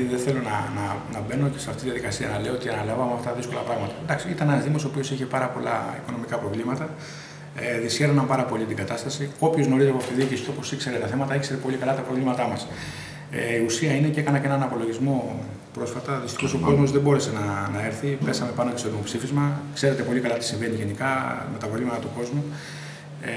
Δεν θέλω να, να, να μπαίνω και σε αυτή τη διαδικασία να λέω ότι αναλάβαμε αυτά τα δύσκολα πράγματα. Εντάξει, ήταν ένας Δήμος ο οποίος είχε πάρα πολλά οικονομικά προβλήματα. Ε, δυσχέραναν πάρα πολύ την κατάσταση. Όποιος γνωρίζει από αυτή τη διοίκηση, όπως ήξερε τα θέματα, ήξερε πολύ καλά τα προβλήματά μας. Ε, η ουσία είναι και έκανα και έναν απολογισμό πρόσφατα. Δυστυχώς ο κόσμος δεν μπόρεσε να, να έρθει. Πέσαμε πάνω και στο δημοψήφισμα. Ξέρετε πολύ καλά τι συμβαίνει γενικά με τα προβλήματα του κόσμου. Ε,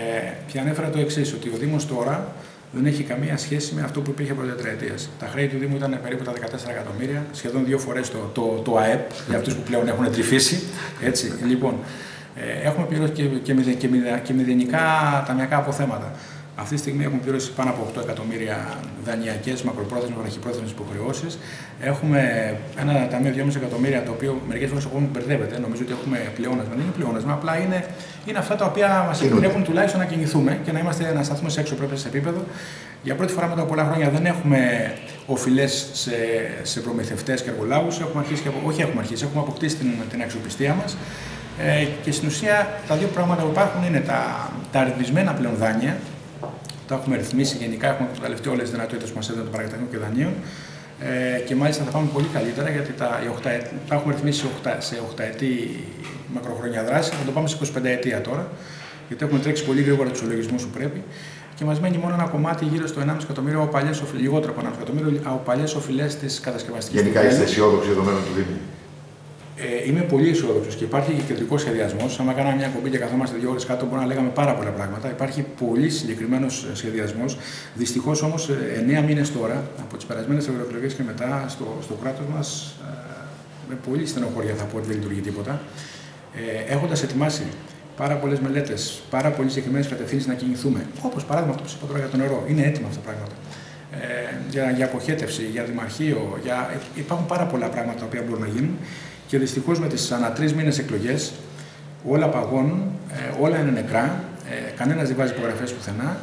και ανέφερα το εξής, ότι ο Δήμος τώρα δεν έχει καμία σχέση με αυτό που υπήρχε πρώτη τετραετίας. Τα χρέη του Δήμου ήταν περίπου τα 14 εκατομμύρια, σχεδόν δύο φορές το, το, το ΑΕΠ, για αυτούς που πλέον έχουν τρυφήσει. Έτσι. Λοιπόν, ε, έχουμε πληρώσει και, και, και, και μηδενικά ταμιακά αποθέματα. Αυτή τη στιγμή έχουμε πληρώσει πάνω από 8 εκατομμύρια δανειακές, μακροπρόθεσμες, βραχυπρόθεσμες υποχρεώσεις. Έχουμε ένα ταμείο 2,5 εκατομμύρια, το οποίο μερικές φορές ο κόσμο μπερδεύεται. Νομίζω ότι έχουμε πλεόνασμα. Δεν είναι πλεόνασμα, απλά είναι, είναι αυτά τα οποία μας επιτρέπουν τουλάχιστον να κινηθούμε και να, είμαστε, να σταθούμε σε αξιοπρέπεια σε επίπεδο. Για πρώτη φορά μετά από πολλά χρόνια δεν έχουμε οφειλές σε, σε προμηθευτές και εργολάβους. Έχουμε αρχίσει, όχι έχουμε αρχίσει, έχουμε αποκτήσει την, την αξιοπιστία μας. Ε, και στην ουσία τα δύο πράγματα που υπάρχουν είναι τα, τα αριθμισμένα πλέον δάνεια, τα έχουμε ρυθμίσει γενικά, έχουμε εκμεταλλευτεί όλες τις δυνατότητες που μας έδωσαν το παρακαταθήκων και δανείων. Ε, και μάλιστα θα πάμε πολύ καλύτερα γιατί τα, τα έχουμε ρυθμίσει σε 8 ετή μακροχρόνια δράση. Θα το πάμε σε 25 ετία τώρα, γιατί έχουμε τρέξει πολύ γρήγορα τους ολογισμούς που πρέπει. Και μας μένει μόνο ένα κομμάτι γύρω στο 1,5 εκατομμύριο λιγότερο από 1,5 εκατομμύριο από παλιές οφειλές της κατασκευαστικής. Γενικά είστε αισιόδοξοι για το μέλλον του Δήμου. Ε, είμαι πολύ αισιόδοξος και υπάρχει και κεντρικό σχεδιασμός. Αν κάναμε μια κομπή και καθόμαστε δύο ώρες κάτω, μπορούμε να λέγαμε πάρα πολλά πράγματα. Υπάρχει πολύ συγκεκριμένος σχεδιασμός. Δυστυχώς όμως, ε, εννέα μήνες τώρα, από τις περασμένες ευρωεκλογές και μετά, στο, στο κράτος μας, ε, με πολύ στενοχώρια θα πω ότι δεν λειτουργεί τίποτα. Ε, Έχοντας ετοιμάσει πάρα πολλές μελέτες, πάρα πολύ συγκεκριμένες κατευθύνσεις να κινηθούμε, όπως παράδειγμα αυτό που σας είπα τώρα για το νερό, είναι έτοιμα αυτά τα πράγματα. Ε, για, για αποχέτευση, για δημαρχείο, για... υπάρχουν πάρα πολλά πράγματα τα οποία μπορούν να γίνουν και δυστυχώς με τις ανά τρεις μήνες εκλογές όλα παγώνουν, ε, όλα είναι νεκρά, ε, κανένας δεν βάζει υπογραφές πουθενά.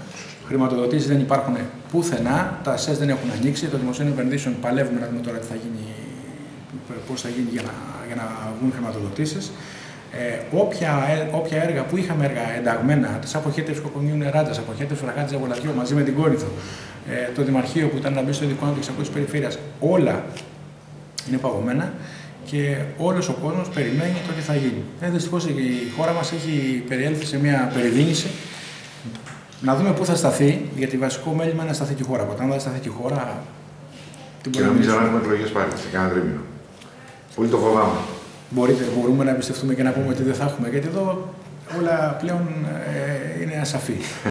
Χρηματοδοτήσεις δεν υπάρχουν πουθενά, τα ΣΕΣ δεν έχουν ανοίξει. Το Δημοσίων Επενδύσεων παλεύουμε να δούμε τώρα τι θα γίνει, πώς θα γίνει για να, για να βγουν χρηματοδοτήσεις. Ε, όποια, ε, όποια έργα που είχαμε έργα ενταγμένα, της αποχέτευση Κοκονίου Νεράτζα, αποχέτευση Ραγάτζα Βολατιού μαζί με την Κόρυθο, ε, το Δημαρχείο που ήταν να μπει στο ειδικό της περιφέρειας, όλα είναι παγωμένα και όλος ο κόσμος περιμένει το τι θα γίνει. Ε, Δυστυχώς η χώρα μας έχει περιέλθει σε μια περιδίνηση. Να δούμε πού θα σταθεί, γιατί βασικό μέλημα είναι να σταθεί και η χώρα. Όταν δεν σταθεί και η χώρα. Και να μην ξανά εκλογές πάλι σε κανένα τρίμηνο. Πολύ το φοβάμαι. Μπορείτε, μπορούμε να εμπιστευτούμε και να πούμε ότι δεν θα έχουμε, γιατί εδώ όλα πλέον ε, είναι ασαφή.